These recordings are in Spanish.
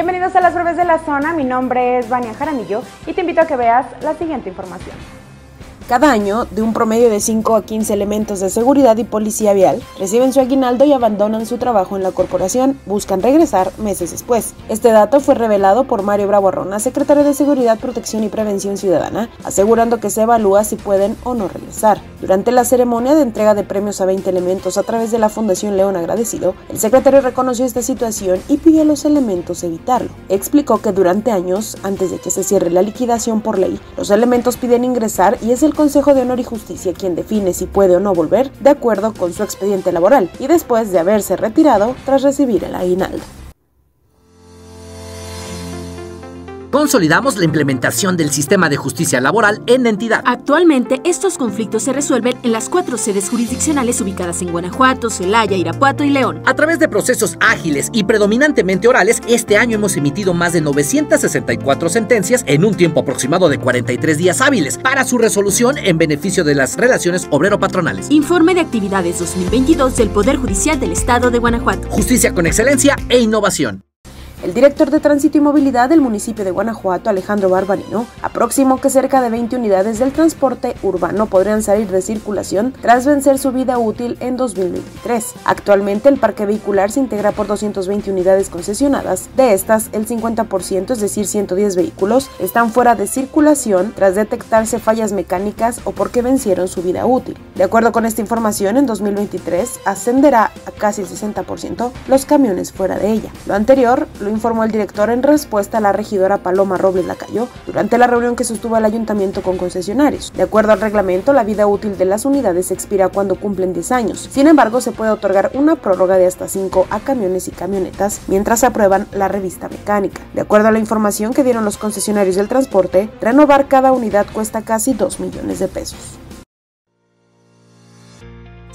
Bienvenidos a las breves de la zona, mi nombre es Vania Jaramillo y te invito a que veas la siguiente información. Cada año, de un promedio de 5 a 15 elementos de seguridad y policía vial reciben su aguinaldo y abandonan su trabajo en la corporación, buscan regresar meses después. Este dato fue revelado por Mario Bravo Arrona, secretario de Seguridad, Protección y Prevención Ciudadana, asegurando que se evalúa si pueden o no regresar. Durante la ceremonia de entrega de premios a 20 elementos a través de la Fundación León Agradecido, el secretario reconoció esta situación y pidió a los elementos evitarlo. Explicó que durante años, antes de que se cierre la liquidación por ley, los elementos piden ingresar y es el Consejo de Honor y Justicia quien define si puede o no volver de acuerdo con su expediente laboral y después de haberse retirado tras recibir el aguinaldo. Consolidamos la implementación del sistema de justicia laboral en la entidad. Actualmente, estos conflictos se resuelven en las cuatro sedes jurisdiccionales ubicadas en Guanajuato, Celaya, Irapuato y León. A través de procesos ágiles y predominantemente orales, este año hemos emitido más de 964 sentencias en un tiempo aproximado de 43 días hábiles para su resolución en beneficio de las relaciones obrero-patronales. Informe de actividades 2022 del Poder Judicial del Estado de Guanajuato. Justicia con excelencia e innovación. El director de Tránsito y Movilidad del municipio de Guanajuato, Alejandro Barbarino, aproximó que cerca de 20 unidades del transporte urbano podrían salir de circulación tras vencer su vida útil en 2023. Actualmente el parque vehicular se integra por 220 unidades concesionadas. De estas, el 50%, es decir, 110 vehículos, están fuera de circulación tras detectarse fallas mecánicas o porque vencieron su vida útil. De acuerdo con esta información, en 2023 ascenderá a casi el 60% los camiones fuera de ella. Lo anterior lo informó el director en respuesta a la regidora Paloma Robles Lacayo durante la reunión que sostuvo el ayuntamiento con concesionarios. De acuerdo al reglamento, la vida útil de las unidades expira cuando cumplen 10 años. Sin embargo, se puede otorgar una prórroga de hasta 5 a camiones y camionetas mientras aprueban la revista mecánica. De acuerdo a la información que dieron los concesionarios del transporte, renovar cada unidad cuesta casi 2 millones de pesos.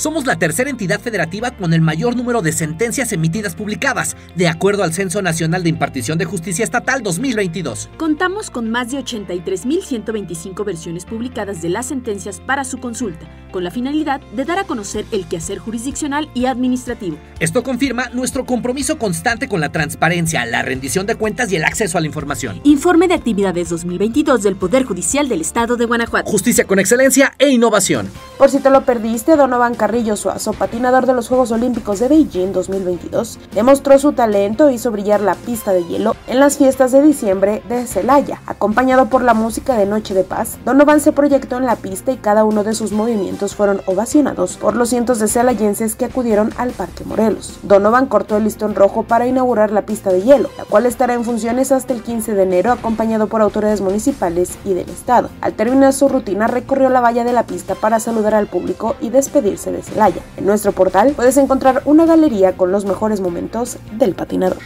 Somos la tercera entidad federativa con el mayor número de sentencias emitidas publicadas, de acuerdo al Censo Nacional de Impartición de Justicia Estatal 2022. Contamos con más de 83.125 versiones publicadas de las sentencias para su consulta, con la finalidad de dar a conocer el quehacer jurisdiccional y administrativo. Esto confirma nuestro compromiso constante con la transparencia, la rendición de cuentas y el acceso a la información. Informe de actividades 2022 del Poder Judicial del Estado de Guanajuato. Justicia con excelencia e innovación. Por si te lo perdiste, Donovan Carrillo Suazo, patinador de los Juegos Olímpicos de Beijing 2022, demostró su talento e hizo brillar la pista de hielo en las fiestas de diciembre de Celaya. Acompañado por la música de Noche de Paz, Donovan se proyectó en la pista y cada uno de sus movimientos fueron ovacionados por los cientos de celayenses que acudieron al Parque Morelos. Donovan cortó el listón rojo para inaugurar la pista de hielo, la cual estará en funciones hasta el 15 de enero acompañado por autoridades municipales y del estado. Al terminar su rutina recorrió la valla de la pista para saludar al público y despedirse de En nuestro portal puedes encontrar una galería con los mejores momentos del patinador.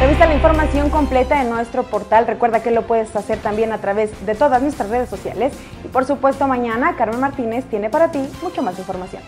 Revisa la información completa en nuestro portal. Recuerda que lo puedes hacer también a través de todas nuestras redes sociales. Y por supuesto, mañana Carmen Martínez tiene para ti mucho más información.